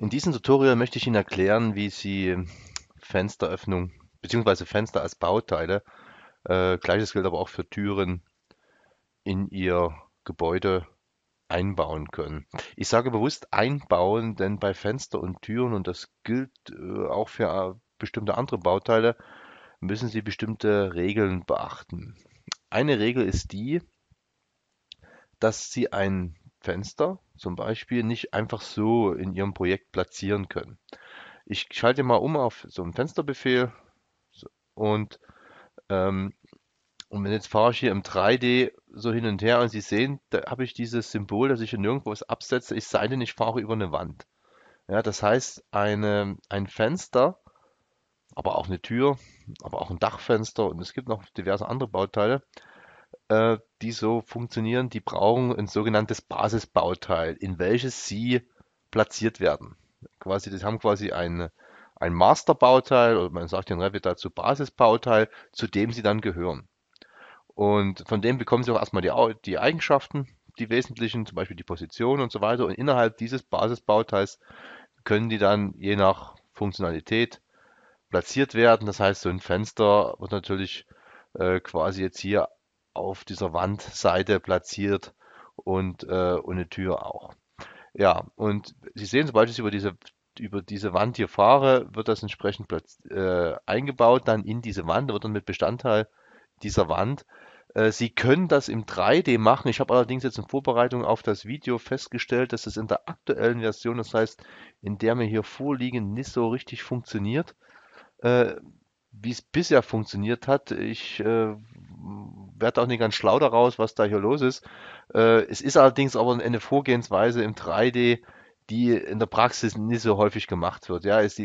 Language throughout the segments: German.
In diesem Tutorial möchte ich Ihnen erklären, wie Sie Fensteröffnung bzw. Fenster als Bauteile, äh, gleiches gilt aber auch für Türen, in Ihr Gebäude einbauen können. Ich sage bewusst einbauen, denn bei Fenster und Türen, und das gilt äh, auch für äh, bestimmte andere Bauteile, müssen Sie bestimmte Regeln beachten. Eine Regel ist die, dass Sie ein Fenster zum Beispiel nicht einfach so in Ihrem Projekt platzieren können. Ich schalte mal um auf so einen Fensterbefehl. Und, ähm, und jetzt fahre ich hier im 3D so hin und her. Und Sie sehen, da habe ich dieses Symbol, dass ich hier nirgendwo was absetze, es sei denn, ich fahre über eine Wand. Ja, das heißt, eine, ein Fenster, aber auch eine Tür, aber auch ein Dachfenster. Und es gibt noch diverse andere Bauteile, äh, die so funktionieren, die brauchen ein sogenanntes Basisbauteil, in welches sie platziert werden. Quasi, das haben quasi ein, ein Masterbauteil oder man sagt in Revit dazu Basisbauteil, zu dem sie dann gehören. Und von dem bekommen sie auch erstmal die, die Eigenschaften, die wesentlichen, zum Beispiel die Position und so weiter. Und innerhalb dieses Basisbauteils können die dann je nach Funktionalität platziert werden. Das heißt, so ein Fenster wird natürlich äh, quasi jetzt hier auf dieser Wandseite platziert und, äh, und eine Tür auch. Ja, und Sie sehen, sobald ich über diese, über diese Wand hier fahre, wird das entsprechend äh, eingebaut, dann in diese Wand, wird dann mit Bestandteil dieser Wand. Äh, Sie können das im 3D machen. Ich habe allerdings jetzt in Vorbereitung auf das Video festgestellt, dass es in der aktuellen Version, das heißt, in der mir hier vorliegen, nicht so richtig funktioniert. Äh, wie es bisher funktioniert hat. Ich äh, werde auch nicht ganz schlau daraus, was da hier los ist. Äh, es ist allerdings aber eine Vorgehensweise im 3D, die in der Praxis nicht so häufig gemacht wird. Ja, ich,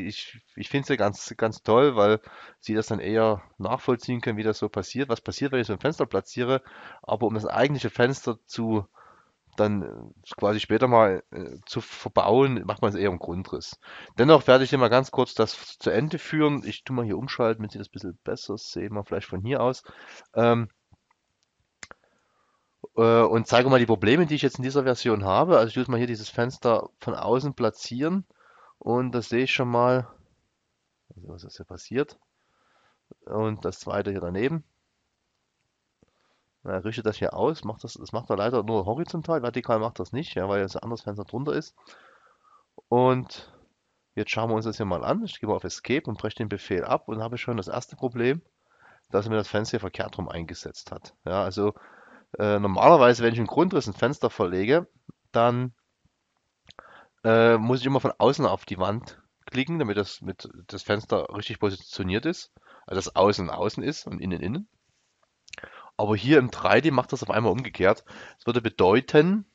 ich, finde sie ganz, ganz toll, weil sie das dann eher nachvollziehen können, wie das so passiert, was passiert, wenn ich so ein Fenster platziere. Aber um das eigentliche Fenster zu dann quasi später mal äh, zu verbauen, macht man es eher im Grundriss. Dennoch werde ich hier mal ganz kurz das zu Ende führen. Ich tue mal hier umschalten, damit Sie das ein bisschen besser sehen, mal vielleicht von hier aus. Ähm, äh, und zeige mal die Probleme, die ich jetzt in dieser Version habe. Also ich würde mal hier dieses Fenster von außen platzieren und das sehe ich schon mal, also was ist hier passiert. Und das zweite hier daneben. Er richtet das hier aus, macht das, das macht er leider nur horizontal, vertikal macht das nicht, ja, weil jetzt ein anderes Fenster drunter ist. Und jetzt schauen wir uns das hier mal an. Ich gehe mal auf Escape und breche den Befehl ab und habe schon das erste Problem, dass er mir das Fenster hier verkehrt rum eingesetzt hat. Ja, also äh, normalerweise, wenn ich im Grundriss ein Fenster verlege, dann äh, muss ich immer von außen auf die Wand klicken, damit das, mit, das Fenster richtig positioniert ist. Also das Außen außen ist und innen innen. Aber hier im 3D macht das auf einmal umgekehrt. Das würde bedeuten,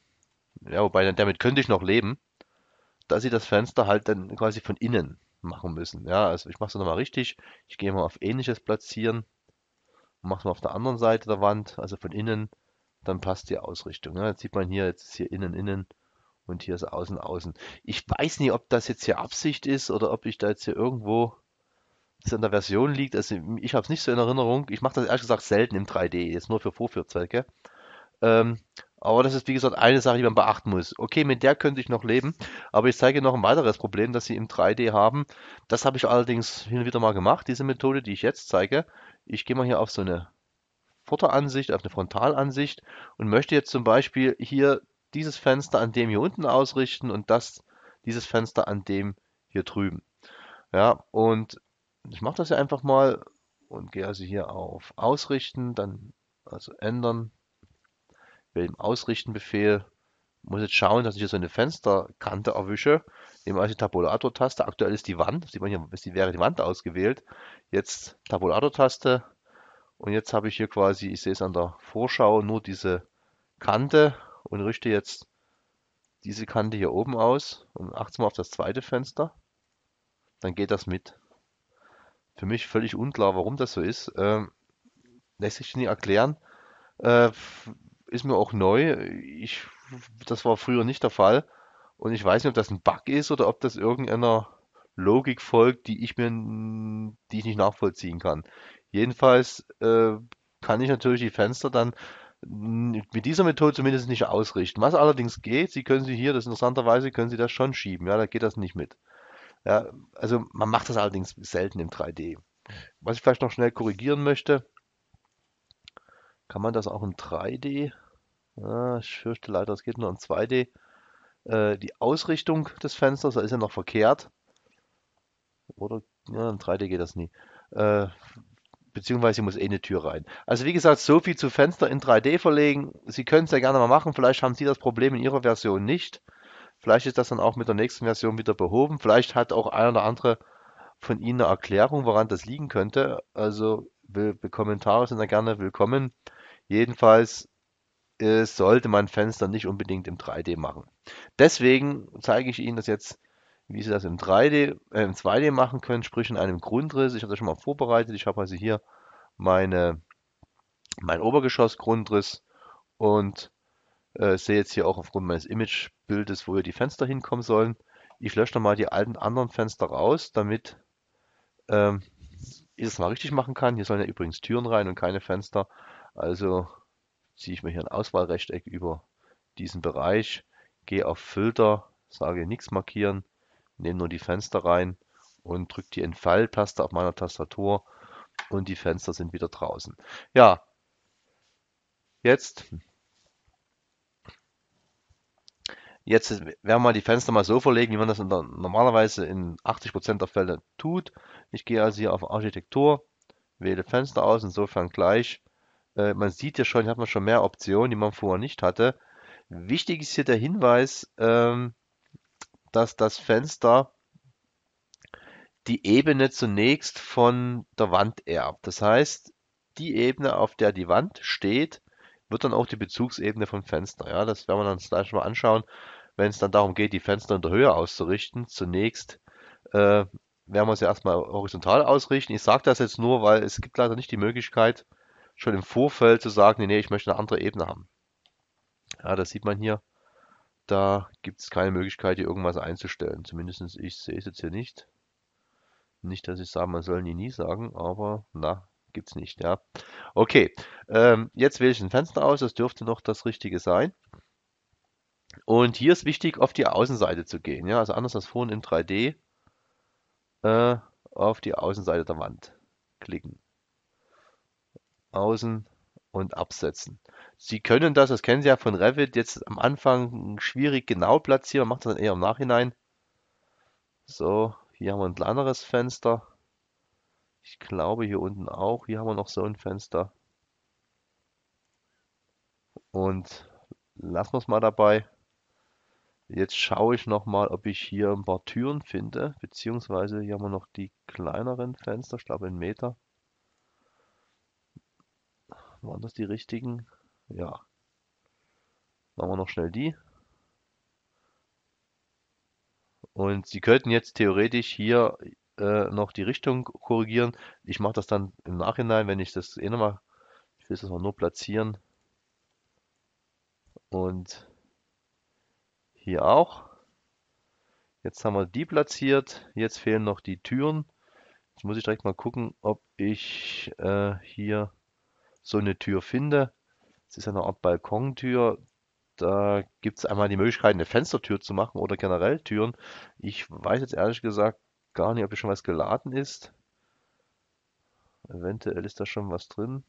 ja, wobei damit könnte ich noch leben, dass sie das Fenster halt dann quasi von innen machen müssen. Ja, also ich mache es nochmal richtig. Ich gehe mal auf ähnliches platzieren. Mache es mal auf der anderen Seite der Wand, also von innen. Dann passt die Ausrichtung. Ja, jetzt sieht man hier, jetzt ist hier innen, innen und hier ist außen, außen. Ich weiß nicht, ob das jetzt hier Absicht ist oder ob ich da jetzt hier irgendwo in der Version liegt. Also ich habe es nicht so in Erinnerung. Ich mache das ehrlich gesagt selten im 3D, jetzt nur für Vorführzwecke. Ähm, aber das ist wie gesagt eine Sache, die man beachten muss. Okay, mit der könnte ich noch leben, aber ich zeige noch ein weiteres Problem, das Sie im 3D haben. Das habe ich allerdings hin und wieder mal gemacht, diese Methode, die ich jetzt zeige. Ich gehe mal hier auf so eine Vorderansicht, auf eine Frontalansicht und möchte jetzt zum Beispiel hier dieses Fenster an dem hier unten ausrichten und das, dieses Fenster an dem hier drüben. Ja, und ich mache das ja einfach mal und gehe also hier auf Ausrichten, dann also ändern, wähle den Ausrichten-Befehl, muss jetzt schauen, dass ich hier so eine Fensterkante erwische, nehme also die Tabulator-Taste, aktuell ist die Wand, sieht man hier, ist die, wäre die Wand ausgewählt, jetzt Tabulator-Taste und jetzt habe ich hier quasi, ich sehe es an der Vorschau, nur diese Kante und richte jetzt diese Kante hier oben aus und achte mal auf das zweite Fenster, dann geht das mit. Für mich völlig unklar, warum das so ist. Ähm, lässt sich nicht erklären. Äh, ist mir auch neu. Ich, das war früher nicht der Fall. Und ich weiß nicht, ob das ein Bug ist oder ob das irgendeiner Logik folgt, die ich mir, die ich nicht nachvollziehen kann. Jedenfalls äh, kann ich natürlich die Fenster dann mit dieser Methode zumindest nicht ausrichten. Was allerdings geht, Sie können sie hier, das interessanterweise, können Sie das schon schieben. Ja, da geht das nicht mit. Ja, also man macht das allerdings selten im 3D. Was ich vielleicht noch schnell korrigieren möchte, kann man das auch im 3D? Ja, ich fürchte leider, es geht nur im 2D. Äh, die Ausrichtung des Fensters, da ist ja noch verkehrt. Oder ja, im 3D geht das nie. Äh, beziehungsweise muss eh eine Tür rein. Also wie gesagt, so viel zu Fenster in 3D verlegen. Sie können es ja gerne mal machen. Vielleicht haben Sie das Problem in Ihrer Version nicht. Vielleicht ist das dann auch mit der nächsten Version wieder behoben. Vielleicht hat auch einer oder andere von Ihnen eine Erklärung, woran das liegen könnte. Also Kommentare sind da gerne willkommen. Jedenfalls äh, sollte man Fenster nicht unbedingt im 3D machen. Deswegen zeige ich Ihnen das jetzt wie Sie das im 3D, äh, im 2D machen können, sprich in einem Grundriss. Ich habe das schon mal vorbereitet. Ich habe also hier meine, mein Obergeschossgrundriss und äh, sehe jetzt hier auch aufgrund meines Imagebildes, wo hier die Fenster hinkommen sollen. Ich lösche nochmal die alten anderen Fenster raus, damit ähm, ich das mal richtig machen kann. Hier sollen ja übrigens Türen rein und keine Fenster. Also ziehe ich mir hier ein Auswahlrechteck über diesen Bereich, gehe auf Filter, sage nichts markieren nehme nur die Fenster rein und drücke die Entfall-Taste auf meiner Tastatur und die Fenster sind wieder draußen. Ja, jetzt, jetzt werden wir die Fenster mal so verlegen, wie man das in der, normalerweise in 80% der Fälle tut. Ich gehe also hier auf Architektur, wähle Fenster aus, insofern gleich. Äh, man sieht ja schon, hier hat man schon mehr Optionen, die man vorher nicht hatte. Wichtig ist hier der Hinweis, ähm, dass das Fenster die Ebene zunächst von der Wand erbt. Das heißt, die Ebene, auf der die Wand steht, wird dann auch die Bezugsebene vom Fenster. Ja, das werden wir uns gleich mal anschauen, wenn es dann darum geht, die Fenster in der Höhe auszurichten. Zunächst äh, werden wir sie erstmal horizontal ausrichten. Ich sage das jetzt nur, weil es gibt leider nicht die Möglichkeit, schon im Vorfeld zu sagen, nee, ich möchte eine andere Ebene haben. Ja, das sieht man hier. Da gibt es keine Möglichkeit, hier irgendwas einzustellen. Zumindest ich sehe es jetzt hier nicht. Nicht, dass ich sage, man soll nie nie sagen, aber na, gibt es nicht, ja. Okay, ähm, jetzt wähle ich ein Fenster aus, das dürfte noch das Richtige sein. Und hier ist wichtig, auf die Außenseite zu gehen, ja, also anders als vorhin im 3D, äh, auf die Außenseite der Wand klicken. Außen und absetzen. Sie können das, das kennen Sie ja von Revit, jetzt am Anfang schwierig genau platzieren, macht das dann eher im Nachhinein. So, hier haben wir ein kleineres Fenster. Ich glaube hier unten auch. Hier haben wir noch so ein Fenster. Und lassen wir es mal dabei. Jetzt schaue ich noch mal, ob ich hier ein paar Türen finde, beziehungsweise hier haben wir noch die kleineren Fenster, ich glaube einen Meter. Waren das die richtigen? Ja. Machen wir noch schnell die. Und Sie könnten jetzt theoretisch hier äh, noch die Richtung korrigieren. Ich mache das dann im Nachhinein, wenn ich das eh nochmal, ich will das mal nur platzieren. Und hier auch. Jetzt haben wir die platziert. Jetzt fehlen noch die Türen. Jetzt muss ich direkt mal gucken, ob ich äh, hier so eine Tür finde. Es ist eine Art Balkontür. Da gibt es einmal die Möglichkeit, eine Fenstertür zu machen oder generell Türen. Ich weiß jetzt ehrlich gesagt gar nicht, ob hier schon was geladen ist. Eventuell ist da schon was drin.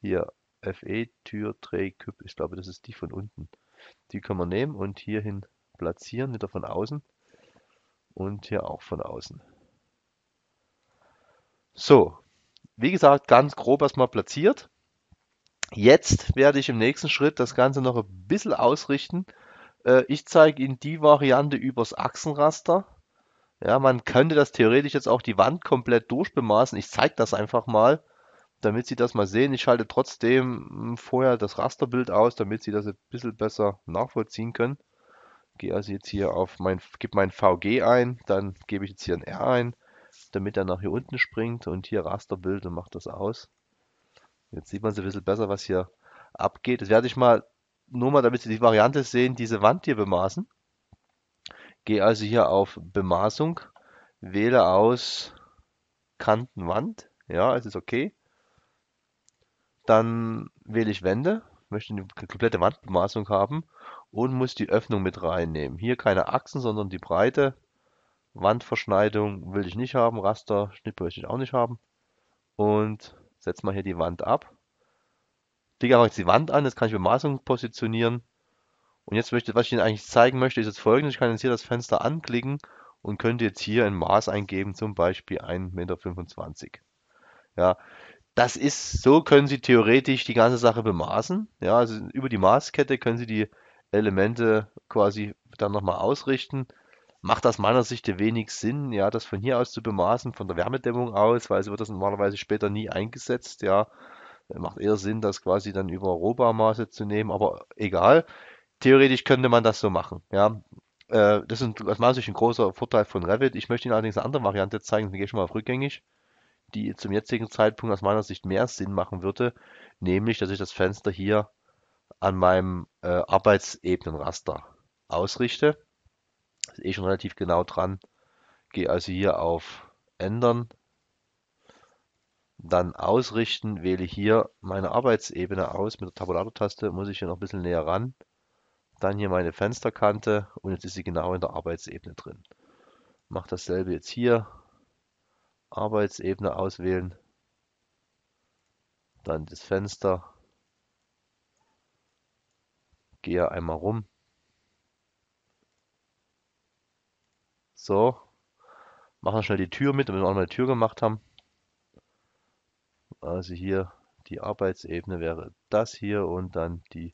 Hier, FE-Tür, Drehküpp. Ich glaube, das ist die von unten. Die können wir nehmen und hierhin platzieren, wieder von außen. Und hier auch von außen. So, wie gesagt, ganz grob erstmal platziert. Jetzt werde ich im nächsten Schritt das Ganze noch ein bisschen ausrichten. Äh, ich zeige Ihnen die Variante übers Achsenraster. Ja, man könnte das theoretisch jetzt auch die Wand komplett durchbemaßen. Ich zeige das einfach mal, damit Sie das mal sehen. Ich schalte trotzdem hm, vorher das Rasterbild aus, damit Sie das ein bisschen besser nachvollziehen können. Gehe also jetzt hier auf mein, gebe mein VG ein, dann gebe ich jetzt hier ein R ein damit er nach hier unten springt und hier Rasterbild und macht das aus. Jetzt sieht man so ein bisschen besser, was hier abgeht. Das werde ich mal, nur mal, damit Sie die Variante sehen, diese Wand hier bemaßen. Gehe also hier auf Bemaßung, wähle aus Kantenwand. Ja, es ist okay. Dann wähle ich Wände, möchte eine komplette Wandbemaßung haben und muss die Öffnung mit reinnehmen. Hier keine Achsen, sondern die Breite. Wandverschneidung will ich nicht haben, Raster, Schnitt möchte ich auch nicht haben. Und setze mal hier die Wand ab. Klicke auch jetzt die Wand an, jetzt kann ich Bemaßung positionieren. Und jetzt möchte, was ich Ihnen eigentlich zeigen möchte, ist jetzt folgendes. Ich kann jetzt hier das Fenster anklicken und könnte jetzt hier ein Maß eingeben, zum Beispiel 1,25 Meter. Ja, das ist, so können Sie theoretisch die ganze Sache bemaßen. Ja, also über die Maßkette können Sie die Elemente quasi dann nochmal ausrichten. Macht aus meiner Sicht wenig Sinn, ja, das von hier aus zu bemaßen, von der Wärmedämmung aus, weil so wird das normalerweise später nie eingesetzt, ja. Macht eher Sinn, das quasi dann über Rohbarmaße zu nehmen, aber egal. Theoretisch könnte man das so machen, ja. Äh, das ist aus meiner Sicht ein großer Vorteil von Revit. Ich möchte Ihnen allerdings eine andere Variante zeigen, dann gehe ich schon mal auf rückgängig die zum jetzigen Zeitpunkt aus meiner Sicht mehr Sinn machen würde, nämlich, dass ich das Fenster hier an meinem äh, Arbeitsebenenraster ausrichte. Ist eh schon relativ genau dran. Gehe also hier auf Ändern, dann Ausrichten, wähle hier meine Arbeitsebene aus. Mit der Tabulator-Taste muss ich hier noch ein bisschen näher ran. Dann hier meine Fensterkante und jetzt ist sie genau in der Arbeitsebene drin. Mache dasselbe jetzt hier, Arbeitsebene auswählen, dann das Fenster, gehe einmal rum. So, machen wir schnell die Tür mit, damit wir auch mal eine Tür gemacht haben. Also hier die Arbeitsebene wäre das hier und dann die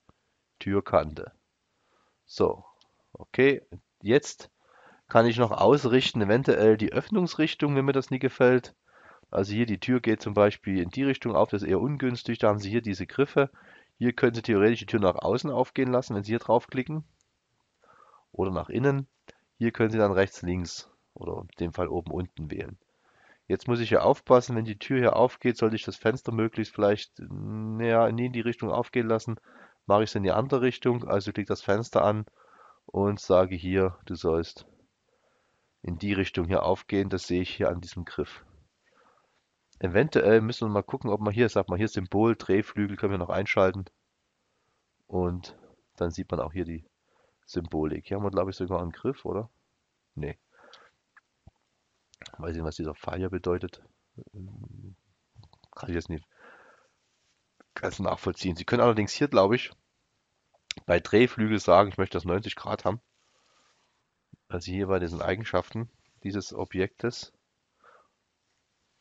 Türkante. So, okay, jetzt kann ich noch ausrichten, eventuell die Öffnungsrichtung, wenn mir das nie gefällt. Also hier die Tür geht zum Beispiel in die Richtung auf, das ist eher ungünstig. Da haben Sie hier diese Griffe. Hier können Sie theoretisch die Tür nach außen aufgehen lassen, wenn Sie hier draufklicken. Oder nach innen. Hier können Sie dann rechts, links oder in dem Fall oben, unten wählen. Jetzt muss ich hier aufpassen, wenn die Tür hier aufgeht, sollte ich das Fenster möglichst vielleicht näher nie in die Richtung aufgehen lassen. Mache ich es in die andere Richtung, also klicke das Fenster an und sage hier, du sollst in die Richtung hier aufgehen. Das sehe ich hier an diesem Griff. Eventuell müssen wir mal gucken, ob man hier, sag mal, hier Symbol, Drehflügel können wir noch einschalten. Und dann sieht man auch hier die Symbolik. Hier haben wir, glaube ich, sogar einen Griff, oder? Nee. Weiß nicht, was dieser Pfeil bedeutet. Kann ich jetzt nicht ganz nachvollziehen. Sie können allerdings hier, glaube ich, bei Drehflügel sagen, ich möchte das 90 Grad haben also hier bei diesen Eigenschaften dieses Objektes,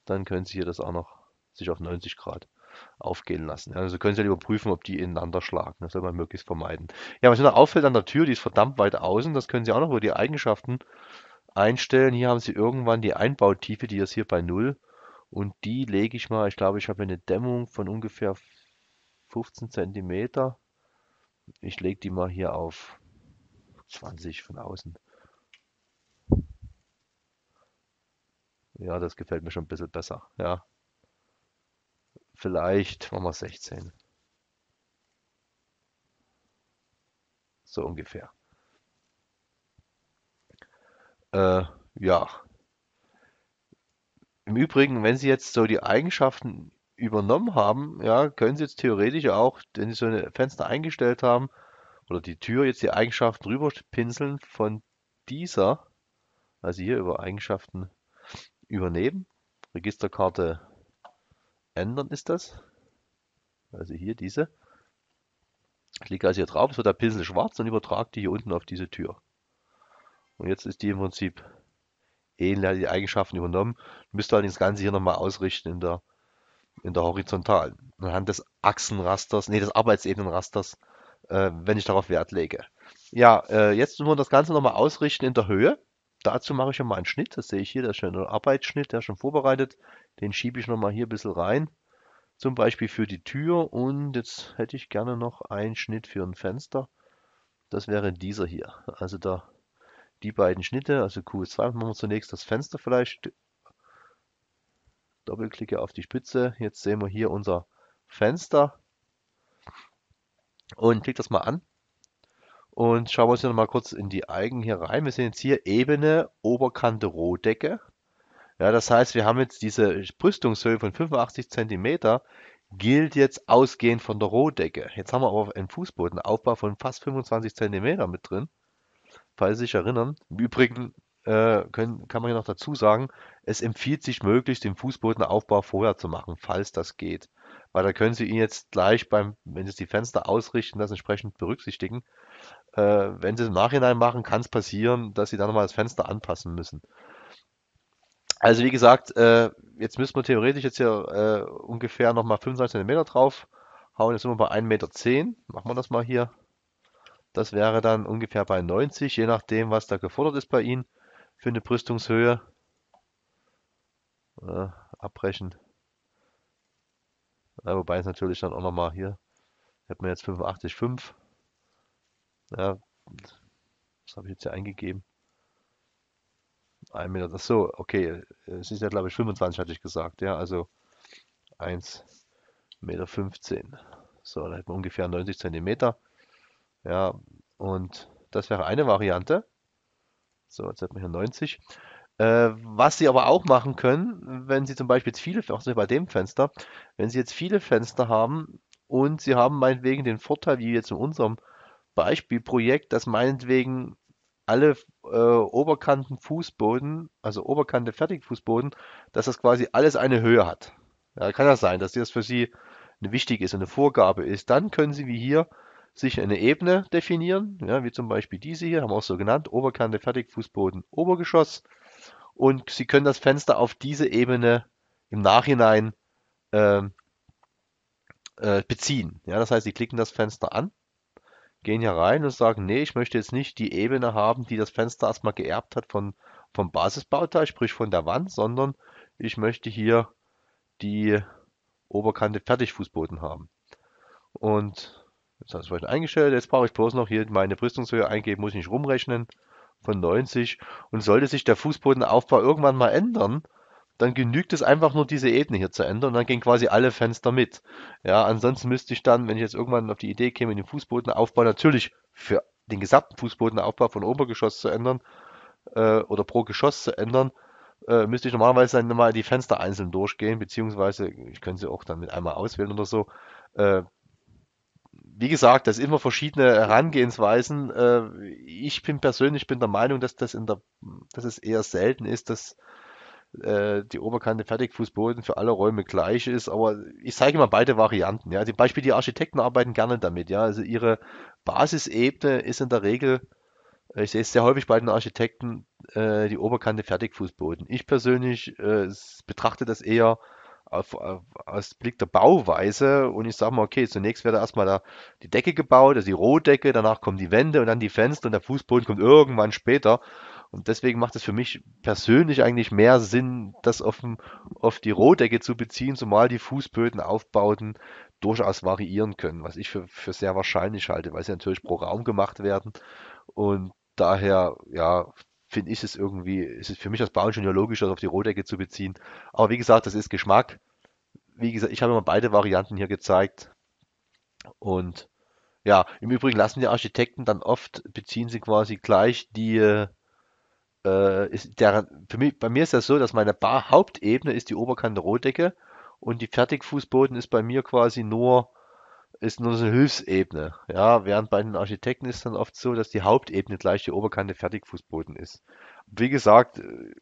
dann können Sie hier das auch noch sich auf 90 Grad aufgehen lassen. Also können Sie halt überprüfen, ob die ineinander schlagen. Das soll man möglichst vermeiden. Ja, was mir noch auffällt an der Tür, die ist verdammt weit außen. Das können Sie auch noch über die Eigenschaften einstellen. Hier haben Sie irgendwann die Einbautiefe, die ist hier bei 0. Und die lege ich mal, ich glaube, ich habe eine Dämmung von ungefähr 15 cm. Ich lege die mal hier auf 20 von außen. Ja, das gefällt mir schon ein bisschen besser. Ja. Vielleicht machen wir 16. So ungefähr. Äh, ja. Im Übrigen, wenn Sie jetzt so die Eigenschaften übernommen haben, ja, können Sie jetzt theoretisch auch, wenn Sie so eine Fenster eingestellt haben, oder die Tür jetzt die Eigenschaften rüber pinseln von dieser, also hier über Eigenschaften übernehmen. Registerkarte ändern ist das. Also hier diese. Ich klicke also hier drauf, es wird der Pinsel schwarz und übertrage die hier unten auf diese Tür. Und jetzt ist die im Prinzip ähnlich, die Eigenschaften übernommen. Müsste allerdings das Ganze hier nochmal ausrichten in der, in der Horizontalen. Anhand des Achsenrasters, nee, des Arbeitsebenenrasters, äh, wenn ich darauf Wert lege. Ja, äh, jetzt müssen wir das Ganze nochmal ausrichten in der Höhe. Dazu mache ich mal einen Schnitt. Das sehe ich hier, das ist ein Arbeitsschnitt, der ist schon vorbereitet. Den schiebe ich nochmal hier ein bisschen rein. Zum Beispiel für die Tür. Und jetzt hätte ich gerne noch einen Schnitt für ein Fenster. Das wäre dieser hier. Also da die beiden Schnitte, also Q2 machen wir zunächst das Fenster vielleicht. Doppelklicke auf die Spitze. Jetzt sehen wir hier unser Fenster. Und klick das mal an. Und schauen wir uns hier nochmal kurz in die Eigen hier rein. Wir sehen jetzt hier Ebene, Oberkante, Rohdecke. Ja, das heißt, wir haben jetzt diese Brüstungshöhe von 85 cm. gilt jetzt ausgehend von der Rohdecke. Jetzt haben wir aber einen Fußbodenaufbau von fast 25 cm mit drin, falls Sie sich erinnern. Im Übrigen äh, können, kann man ja noch dazu sagen, es empfiehlt sich möglichst den Fußbodenaufbau vorher zu machen, falls das geht. Weil da können Sie ihn jetzt gleich beim, wenn Sie die Fenster ausrichten, das entsprechend berücksichtigen. Äh, wenn Sie es im Nachhinein machen, kann es passieren, dass Sie dann nochmal das Fenster anpassen müssen. Also wie gesagt, äh, jetzt müssen wir theoretisch jetzt hier äh, ungefähr nochmal 25 cm drauf hauen. Jetzt sind wir bei 1,10 Meter. Machen wir das mal hier. Das wäre dann ungefähr bei 90, je nachdem, was da gefordert ist bei Ihnen für eine Brüstungshöhe. Äh, abbrechen. Ja, wobei es natürlich dann auch nochmal hier, hätten wir jetzt 85,5. Ja, das habe ich jetzt hier eingegeben. 1 Meter, so, okay, es ist ja glaube ich 25 hatte ich gesagt, ja, also 1,15 Meter. 15. So, da hätten wir ungefähr 90 Zentimeter. Ja, und das wäre eine Variante. So, jetzt hat man hier 90. Äh, was Sie aber auch machen können, wenn Sie zum Beispiel jetzt viele, auch bei dem Fenster, wenn Sie jetzt viele Fenster haben und Sie haben meinetwegen den Vorteil, wie jetzt in unserem Beispielprojekt, dass meinetwegen alle äh, Oberkanten Fußboden, also Oberkante Fertigfußboden, dass das quasi alles eine Höhe hat. Ja, kann das sein, dass das für Sie eine wichtig ist, eine Vorgabe ist. Dann können Sie wie hier sich eine Ebene definieren, ja, wie zum Beispiel diese hier, haben wir auch so genannt, Oberkante Fertigfußboden Obergeschoss. Und Sie können das Fenster auf diese Ebene im Nachhinein äh, äh, beziehen. Ja, das heißt, Sie klicken das Fenster an gehen hier rein und sagen, nee, ich möchte jetzt nicht die Ebene haben, die das Fenster erstmal geerbt hat von, vom Basisbauteil, sprich von der Wand, sondern ich möchte hier die Oberkante Fertigfußboden haben. Und jetzt habe ich es eingestellt, jetzt brauche ich bloß noch hier meine Brüstungshöhe eingeben, muss ich nicht rumrechnen von 90 und sollte sich der Fußbodenaufbau irgendwann mal ändern, dann genügt es einfach nur diese Ebene hier zu ändern und dann gehen quasi alle Fenster mit. Ja, ansonsten müsste ich dann, wenn ich jetzt irgendwann auf die Idee käme, den Fußbodenaufbau natürlich für den gesamten Fußbodenaufbau von Obergeschoss zu ändern äh, oder pro Geschoss zu ändern, äh, müsste ich normalerweise dann mal die Fenster einzeln durchgehen, beziehungsweise ich könnte sie auch dann mit einmal auswählen oder so. Äh, wie gesagt, das sind immer verschiedene Herangehensweisen. Äh, ich bin persönlich bin der Meinung, dass das in der, dass es eher selten ist, dass äh, die Oberkante Fertigfußboden für alle Räume gleich ist, aber ich zeige mal beide Varianten. Ja, zum Beispiel die Architekten arbeiten gerne damit. Ja, also ihre Basisebene ist in der Regel, äh, ich sehe es sehr häufig bei den Architekten, äh, die Oberkante Fertigfußboden. Ich persönlich äh, betrachte das eher auf, auf, aus Blick der Bauweise und ich sage mal, okay, zunächst wird erstmal da die Decke gebaut, also die Rohdecke, danach kommen die Wände und dann die Fenster und der Fußboden kommt irgendwann später. Und deswegen macht es für mich persönlich eigentlich mehr Sinn, das auf, auf die Rohdecke zu beziehen, zumal die Fußbödenaufbauten durchaus variieren können, was ich für, für sehr wahrscheinlich halte, weil sie natürlich pro Raum gemacht werden. Und daher, ja, finde ich es irgendwie, ist es für mich als Bauingenieur logisch, das auf die Rohdecke zu beziehen. Aber wie gesagt, das ist Geschmack. Wie gesagt, ich habe immer beide Varianten hier gezeigt. Und ja, im Übrigen lassen die Architekten dann oft, beziehen sie quasi gleich die, äh, ist der, mich, bei mir ist das so, dass meine Bar Hauptebene ist die Oberkante Rohdecke und die Fertigfußboden ist bei mir quasi nur ist nur so eine Hilfsebene. Ja, während bei den Architekten ist dann oft so, dass die Hauptebene gleich die Oberkante Fertigfußboden ist. Wie gesagt, äh,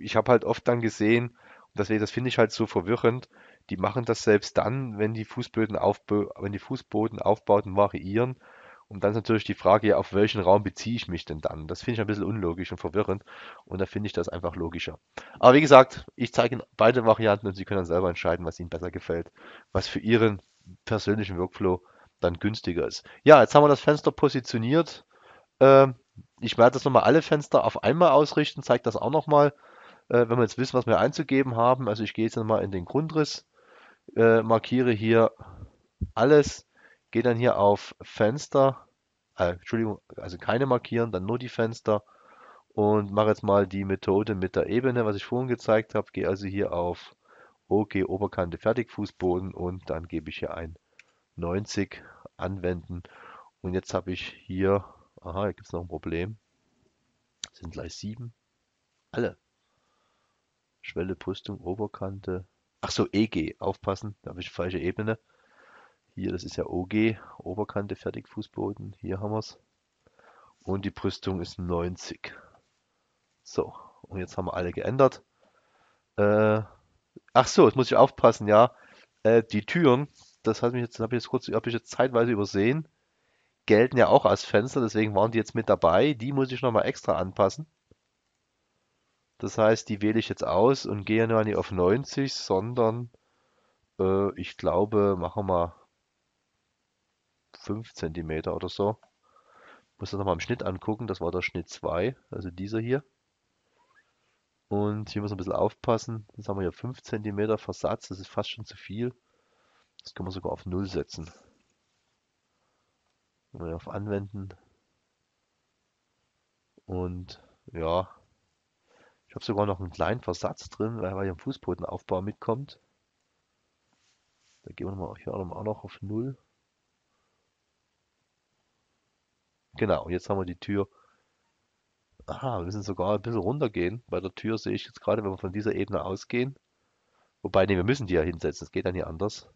ich habe halt oft dann gesehen, und deswegen, das finde ich halt so verwirrend, die machen das selbst dann, wenn die Fußböden wenn die Fußbodenaufbauten variieren und dann ist natürlich die Frage, ja, auf welchen Raum beziehe ich mich denn dann? Das finde ich ein bisschen unlogisch und verwirrend und da finde ich das einfach logischer. Aber wie gesagt, ich zeige Ihnen beide Varianten und Sie können dann selber entscheiden, was Ihnen besser gefällt, was für Ihren persönlichen Workflow dann günstiger ist. Ja, jetzt haben wir das Fenster positioniert. Ähm, ich werde das nochmal alle Fenster auf einmal ausrichten, zeige das auch nochmal, äh, wenn wir jetzt wissen, was wir einzugeben haben. Also ich gehe jetzt nochmal in den Grundriss, äh, markiere hier alles Gehe dann hier auf Fenster, äh, Entschuldigung, also keine markieren, dann nur die Fenster und mache jetzt mal die Methode mit der Ebene, was ich vorhin gezeigt habe. Gehe also hier auf OK Oberkante Fertigfußboden und dann gebe ich hier ein 90 anwenden und jetzt habe ich hier, aha, hier gibt es noch ein Problem, sind gleich sieben, alle. Schwelle, Brüstung, Oberkante, Ach so, EG, aufpassen, da habe ich falsche Ebene. Hier, das ist ja OG, Oberkante, Fertigfußboden. Hier haben wir es. Und die Brüstung ist 90. So, und jetzt haben wir alle geändert. Äh, ach so, jetzt muss ich aufpassen, ja. Äh, die Türen, das hat mich jetzt, habe ich jetzt kurz, habe ich jetzt zeitweise übersehen, gelten ja auch als Fenster, deswegen waren die jetzt mit dabei. Die muss ich nochmal extra anpassen. Das heißt, die wähle ich jetzt aus und gehe nur nicht auf 90, sondern äh, ich glaube, machen wir 5 cm oder so. Muss das nochmal im Schnitt angucken, das war der Schnitt 2, also dieser hier. Und hier muss man ein bisschen aufpassen. Jetzt haben wir hier 5 cm Versatz, das ist fast schon zu viel. Das können wir sogar auf 0 setzen. Und auf Anwenden. Und ja, ich habe sogar noch einen kleinen Versatz drin, weil hier ein Fußbodenaufbau mitkommt. Da gehen wir mal hier auch noch auf 0. Genau, jetzt haben wir die Tür. Aha, wir müssen sogar ein bisschen runtergehen. Bei der Tür sehe ich jetzt gerade, wenn wir von dieser Ebene ausgehen. Wobei, ne, wir müssen die ja hinsetzen, das geht dann hier anders.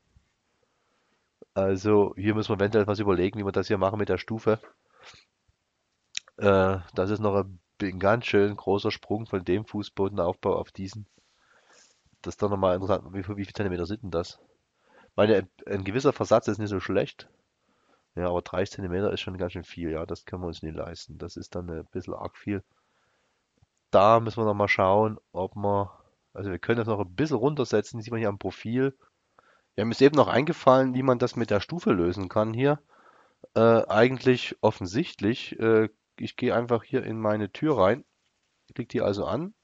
Also hier müssen wir eventuell was überlegen, wie wir das hier machen mit der Stufe. Äh, das ist noch ein, ein ganz schön großer Sprung von dem Fußbodenaufbau auf diesen. Das ist doch nochmal interessant. Wie, wie viele Zentimeter sind denn das? Meine, ein gewisser Versatz ist nicht so schlecht. Ja, aber 30 cm ist schon ganz schön viel, ja, das können wir uns nicht leisten. Das ist dann ein bisschen arg viel. Da müssen wir noch mal schauen, ob wir, also wir können das noch ein bisschen runtersetzen, sieht man hier am Profil. Ja, mir ist eben noch eingefallen, wie man das mit der Stufe lösen kann hier. Äh, eigentlich offensichtlich. Äh, ich gehe einfach hier in meine Tür rein, klicke die also an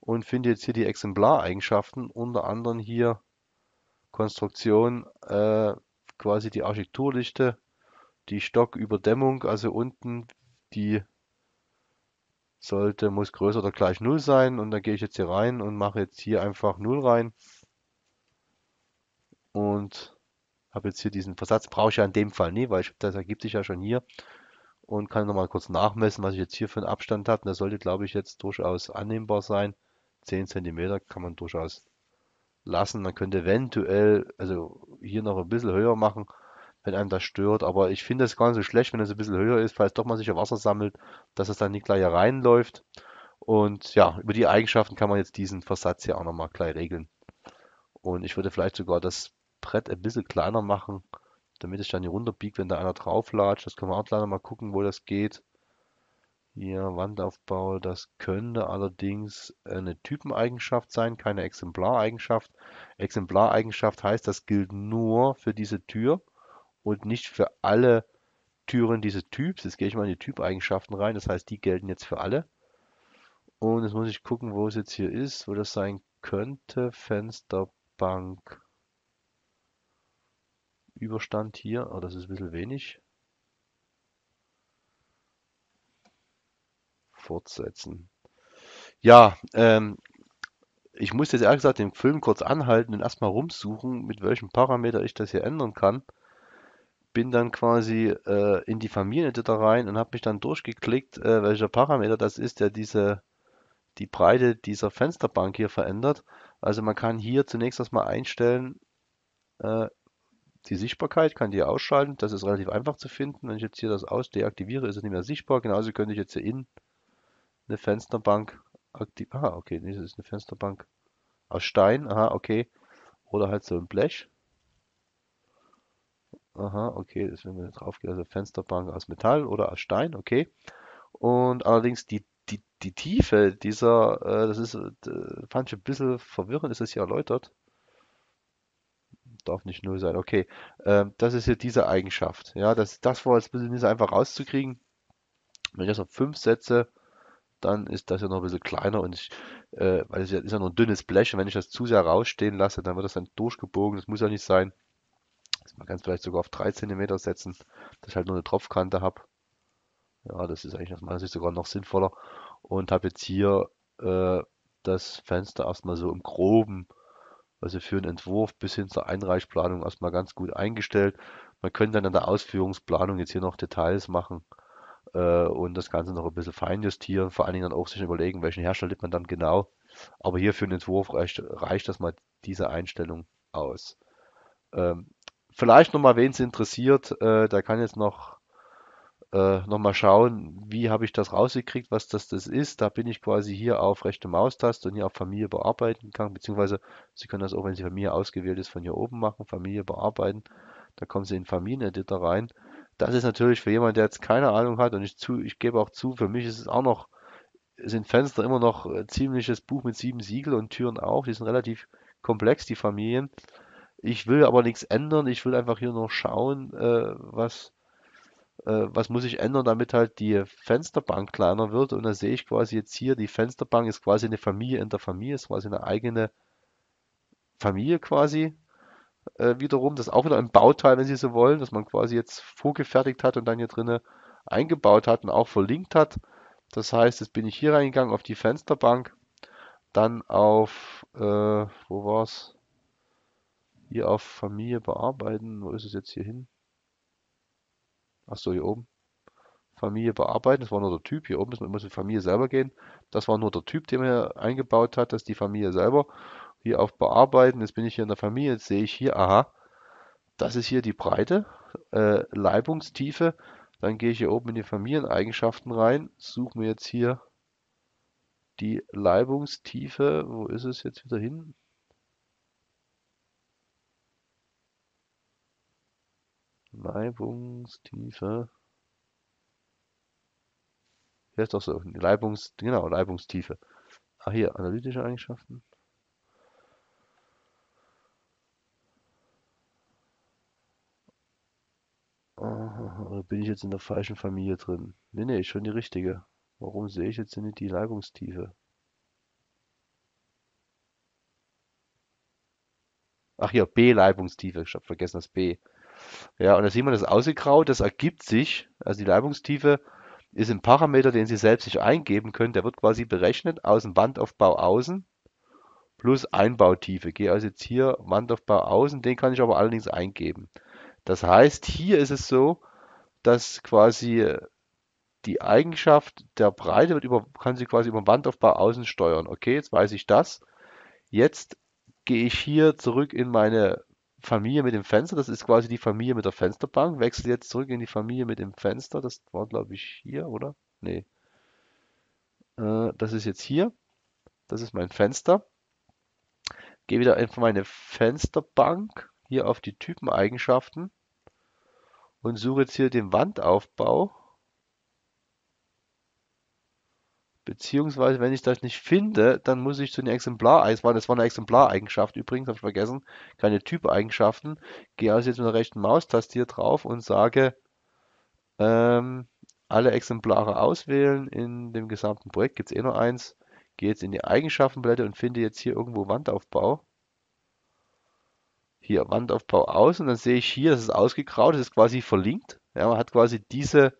und finde jetzt hier die Exemplareigenschaften, unter anderem hier Konstruktion, äh, quasi die Architekturlichte, die Stocküberdämmung, also unten, die sollte, muss größer oder gleich 0 sein. Und dann gehe ich jetzt hier rein und mache jetzt hier einfach 0 rein. Und habe jetzt hier diesen Versatz. Brauche ich ja in dem Fall nie, weil ich, das ergibt sich ja schon hier. Und kann nochmal kurz nachmessen, was ich jetzt hier für einen Abstand habe. Das sollte, glaube ich, jetzt durchaus annehmbar sein. 10 cm kann man durchaus lassen. Man könnte eventuell, also hier noch ein bisschen höher machen wenn einem das stört. Aber ich finde es gar nicht so schlecht, wenn es ein bisschen höher ist, falls doch mal sicher Wasser sammelt, dass es dann nicht gleich reinläuft. Und ja, über die Eigenschaften kann man jetzt diesen Versatz hier auch nochmal gleich regeln. Und ich würde vielleicht sogar das Brett ein bisschen kleiner machen, damit es dann hier runterbiegt, wenn da einer drauf latscht. Das können wir auch gleich mal gucken, wo das geht. Hier Wandaufbau, das könnte allerdings eine Typeneigenschaft sein, keine Exemplareigenschaft. Exemplareigenschaft heißt, das gilt nur für diese Tür und nicht für alle Türen dieses Typs. Jetzt gehe ich mal in die Typeigenschaften rein, das heißt, die gelten jetzt für alle. Und jetzt muss ich gucken, wo es jetzt hier ist, wo das sein könnte. Fensterbank. Überstand hier, oh, das ist ein bisschen wenig. Fortsetzen. Ja, ähm, ich muss jetzt ehrlich gesagt den Film kurz anhalten und erstmal rumsuchen, mit welchem Parameter ich das hier ändern kann bin dann quasi äh, in die Familieneditor rein und habe mich dann durchgeklickt, äh, welcher Parameter das ist, der diese die Breite dieser Fensterbank hier verändert. Also man kann hier zunächst erstmal einstellen, äh, die Sichtbarkeit kann die ausschalten. Das ist relativ einfach zu finden. Wenn ich jetzt hier das aus deaktiviere, ist es nicht mehr sichtbar. Genauso könnte ich jetzt hier in eine Fensterbank aktivieren. Aha, okay, das ist eine Fensterbank aus Stein. Aha, okay. Oder halt so ein Blech. Aha, okay, das wenn wir drauf gehen, also Fensterbank aus Metall oder aus Stein, okay. Und allerdings die, die, die Tiefe dieser, äh, das ist, äh, fand ich ein bisschen verwirrend, ist das hier erläutert. Darf nicht null sein, okay. Ähm, das ist hier diese Eigenschaft. Ja, das, das war jetzt ein bisschen nicht einfach rauszukriegen. Wenn ich das auf 5 setze, dann ist das ja noch ein bisschen kleiner und ich, äh, weil es ist ja nur ein dünnes Blech und wenn ich das zu sehr rausstehen lasse, dann wird das dann durchgebogen. Das muss ja nicht sein. Man kann es vielleicht sogar auf 3 cm setzen, dass ich halt nur eine Tropfkante habe. Ja, das ist eigentlich aus meiner Sicht sogar noch sinnvoller. Und habe jetzt hier äh, das Fenster erstmal so im Groben, also für einen Entwurf bis hin zur Einreichplanung erstmal ganz gut eingestellt. Man könnte dann in der Ausführungsplanung jetzt hier noch Details machen äh, und das Ganze noch ein bisschen feinjustieren. Vor allen Dingen dann auch sich überlegen, welchen Hersteller nimmt man dann genau. Aber hier für den Entwurf reicht, reicht das mal diese Einstellung aus. Ähm, vielleicht nochmal, wen es interessiert, äh, der kann jetzt noch, äh, noch mal schauen, wie habe ich das rausgekriegt, was das, das ist. Da bin ich quasi hier auf rechte Maustaste und hier auf Familie bearbeiten kann, beziehungsweise Sie können das auch, wenn Sie Familie ausgewählt ist, von hier oben machen, Familie bearbeiten. Da kommen Sie in Familieneditor rein. Das ist natürlich für jemanden, der jetzt keine Ahnung hat und ich, zu, ich gebe auch zu, für mich ist es auch noch, sind Fenster immer noch äh, ziemliches Buch mit sieben Siegel und Türen auch. Die sind relativ komplex, die Familien. Ich will aber nichts ändern. Ich will einfach hier noch schauen, äh, was, äh, was muss ich ändern, damit halt die Fensterbank kleiner wird. Und da sehe ich quasi jetzt hier, die Fensterbank ist quasi eine Familie in der Familie, ist quasi eine eigene Familie quasi äh, wiederum. Das ist auch wieder ein Bauteil, wenn Sie so wollen, dass man quasi jetzt vorgefertigt hat und dann hier drinnen eingebaut hat und auch verlinkt hat. Das heißt, jetzt bin ich hier reingegangen auf die Fensterbank, dann auf, äh, wo war's? Hier auf Familie bearbeiten. Wo ist es jetzt hier hin? Achso, hier oben. Familie bearbeiten, das war nur der Typ. Hier oben muss man immer die Familie selber gehen. Das war nur der Typ, den man eingebaut hat, das ist die Familie selber hier auf Bearbeiten. Jetzt bin ich hier in der Familie, jetzt sehe ich hier, aha, das ist hier die Breite, äh, Leibungstiefe. Dann gehe ich hier oben in die Familieneigenschaften rein, suche mir jetzt hier die Leibungstiefe. Wo ist es jetzt wieder hin? Leibungstiefe. Hier ist doch so, Leibungs, genau, Leibungstiefe. Ah, hier, analytische Eigenschaften. Oder bin ich jetzt in der falschen Familie drin? Ne, ne, ist schon die richtige. Warum sehe ich jetzt nicht die Leibungstiefe? Ach ja, B-Leibungstiefe. Ich habe vergessen das B. Ja, und da sieht man das ausgegraut. Das ergibt sich, also die Leibungstiefe ist ein Parameter, den Sie selbst nicht eingeben können. Der wird quasi berechnet aus dem Wandaufbau außen plus Einbautiefe. Gehe also jetzt hier Wandaufbau außen, den kann ich aber allerdings eingeben. Das heißt, hier ist es so, dass quasi die Eigenschaft der Breite wird über, kann sie quasi über Wandaufbau außen steuern. Okay, jetzt weiß ich das. Jetzt gehe ich hier zurück in meine Familie mit dem Fenster. Das ist quasi die Familie mit der Fensterbank. Wechsle jetzt zurück in die Familie mit dem Fenster. Das war, glaube ich, hier, oder? Nee. Äh, das ist jetzt hier. Das ist mein Fenster. Gehe wieder in meine Fensterbank. Hier auf die Typeneigenschaften und suche jetzt hier den Wandaufbau. Beziehungsweise, wenn ich das nicht finde, dann muss ich zu den Exemplareigenschaft, das war eine Exemplareigenschaft übrigens, habe ich vergessen, keine Typeigenschaften. Gehe also jetzt mit der rechten Maustaste hier drauf und sage, ähm, alle Exemplare auswählen. In dem gesamten Projekt gibt es eh nur eins. Gehe jetzt in die Eigenschaftenblätter und finde jetzt hier irgendwo Wandaufbau hier Wandaufbau aus und dann sehe ich hier, das ist ausgegraut, das ist quasi verlinkt. Ja, man hat quasi diese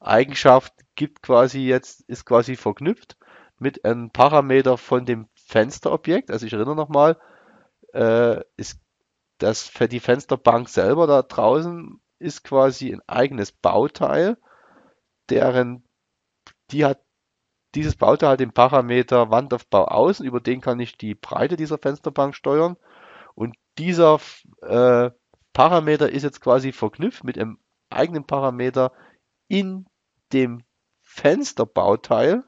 Eigenschaft, gibt quasi jetzt, ist quasi verknüpft mit einem Parameter von dem Fensterobjekt. Also ich erinnere nochmal, äh, ist das für die Fensterbank selber da draußen ist quasi ein eigenes Bauteil, deren die hat dieses Bauteil hat den Parameter Wandaufbau außen, über den kann ich die Breite dieser Fensterbank steuern und dieser äh, Parameter ist jetzt quasi verknüpft mit einem eigenen Parameter in dem Fensterbauteil.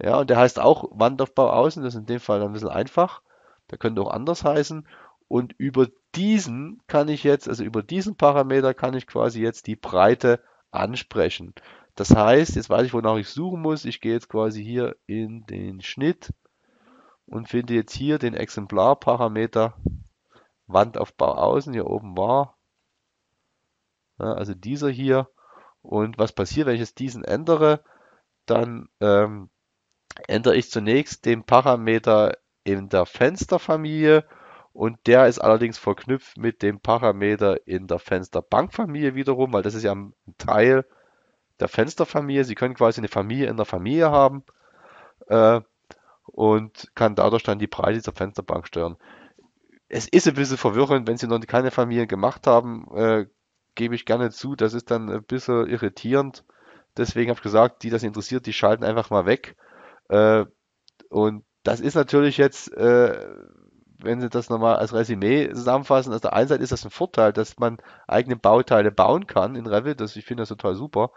Ja, und der heißt auch Wandaufbau außen, das ist in dem Fall ein bisschen einfach. Der könnte auch anders heißen. Und über diesen kann ich jetzt, also über diesen Parameter kann ich quasi jetzt die Breite ansprechen. Das heißt, jetzt weiß ich, wonach ich suchen muss. Ich gehe jetzt quasi hier in den Schnitt und finde jetzt hier den Exemplarparameter Wandaufbau außen. Hier oben war ja, also dieser hier. Und was passiert, wenn ich jetzt diesen ändere? Dann ähm, ändere ich zunächst den Parameter in der Fensterfamilie und der ist allerdings verknüpft mit dem Parameter in der Fensterbankfamilie wiederum, weil das ist ja ein Teil der Fensterfamilie. Sie können quasi eine Familie in der Familie haben. Äh, und kann dadurch dann die Breite dieser Fensterbank steuern. Es ist ein bisschen verwirrend, wenn Sie noch keine Familie gemacht haben, äh, gebe ich gerne zu, das ist dann ein bisschen irritierend. Deswegen habe ich gesagt, die das interessiert, die schalten einfach mal weg. Äh, und Das ist natürlich jetzt, äh, wenn Sie das nochmal als Resümee zusammenfassen, auf der einen Seite ist das ein Vorteil, dass man eigene Bauteile bauen kann in Revit, das, ich finde das total super.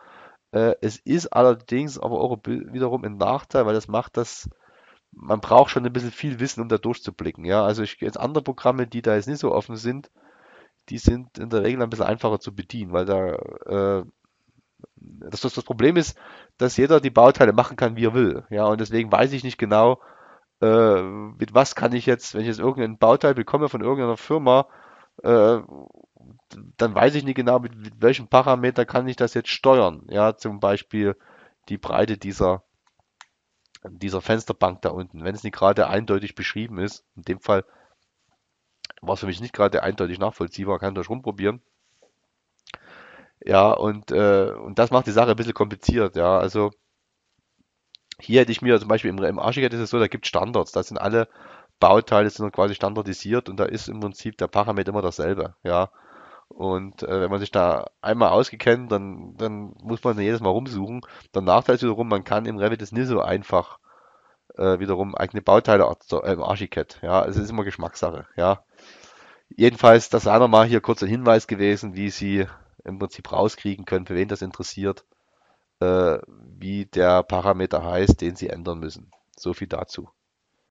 Äh, es ist allerdings aber auch wiederum ein Nachteil, weil das macht das, man braucht schon ein bisschen viel Wissen, um da durchzublicken. Ja, also ich jetzt andere Programme, die da jetzt nicht so offen sind, die sind in der Regel ein bisschen einfacher zu bedienen, weil da äh, das, das, das Problem ist, dass jeder die Bauteile machen kann, wie er will. Ja, und deswegen weiß ich nicht genau, äh, mit was kann ich jetzt, wenn ich jetzt irgendein Bauteil bekomme von irgendeiner Firma, äh, dann weiß ich nicht genau, mit, mit welchem Parameter kann ich das jetzt steuern. Ja, zum Beispiel die Breite dieser, dieser Fensterbank da unten. Wenn es nicht gerade eindeutig beschrieben ist, in dem Fall war es für mich nicht gerade eindeutig nachvollziehbar, kann das rumprobieren. Ja, und, äh, und das macht die Sache ein bisschen kompliziert, ja. Also hier hätte ich mir zum Beispiel im, im Archicad ist es so, da gibt es Standards, da sind alle Bauteile sind quasi standardisiert und da ist im Prinzip der Parameter immer dasselbe, ja. Und äh, wenn man sich da einmal ausgekennt, dann, dann muss man jedes Mal rumsuchen. Der Nachteil ist wiederum, man kann im Revit das nicht so einfach äh, wiederum eigene Bauteile äh, im Archicad. Ja, es ist immer Geschmackssache. Ja, jedenfalls, das war nochmal hier kurz ein Hinweis gewesen, wie Sie im Prinzip rauskriegen können, für wen das interessiert, äh, wie der Parameter heißt, den Sie ändern müssen. So viel dazu.